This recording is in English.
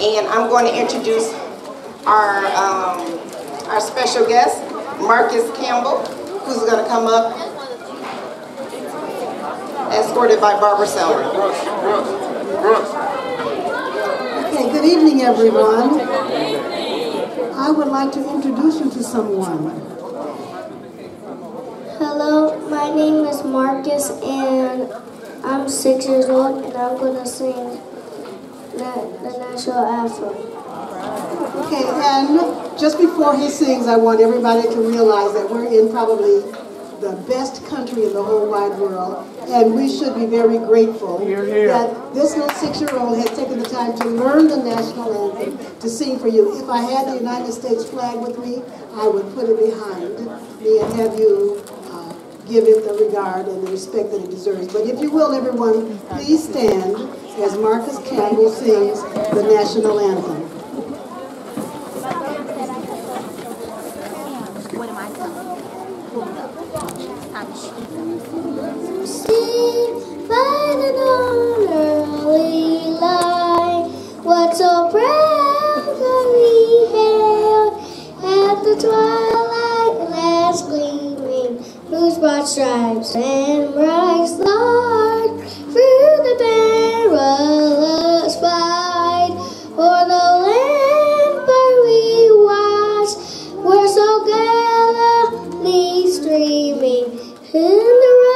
And I'm going to introduce our, um, our special guest, Marcus Campbell, who's going to come up escorted by Barbara Selmer. Okay, good evening, everyone. I would like to introduce you to someone. Hello, my name is Marcus, and I'm six years old, and I'm going to sing the national anthem. Okay, and just before he sings, I want everybody to realize that we're in probably the best country in the whole wide world, and we should be very grateful here, here. that this little six-year-old has taken the time to learn the national anthem to sing for you. If I had the United States flag with me, I would put it behind me and have you uh, give it the regard and the respect that it deserves. But if you will, everyone, please stand as Marcus Campbell sings the national anthem. By the early light, what so proudly we hailed at the twilight last gleaming, whose broad stripes and bright stars. sing. Hello.